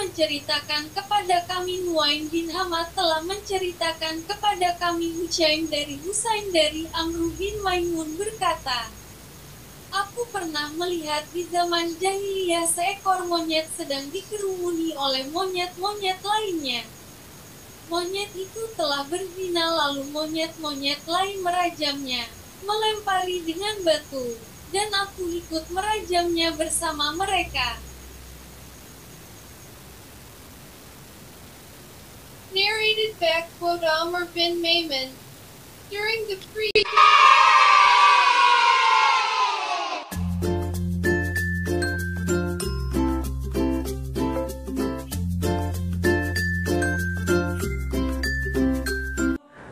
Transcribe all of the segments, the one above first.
menceritakan kepada kami Nuaim bin Hamad telah menceritakan kepada kami Husain dari Husain dari Amru bin Maimun berkata, Aku pernah melihat di zaman jahiliyah seekor monyet sedang dikerumuni oleh monyet-monyet lainnya. Monyet itu telah berzina lalu monyet-monyet lain merajamnya, melempari dengan batu, dan aku ikut merajamnya bersama mereka. Back quote Amr bin Mayman. During the pre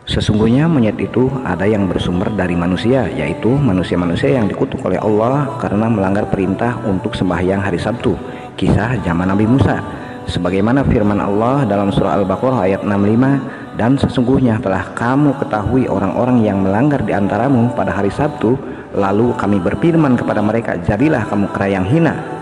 Sesungguhnya monyet itu ada yang bersumber dari manusia, yaitu manusia-manusia yang dikutuk oleh Allah karena melanggar perintah untuk sembahyang hari Sabtu. Kisah zaman Nabi Musa. Sebagaimana firman Allah dalam surah Al-Baqarah ayat 65, dan sesungguhnya telah kamu ketahui orang-orang yang melanggar di antaramu pada hari Sabtu, lalu kami berfirman kepada mereka, jadilah kamu kerayang hina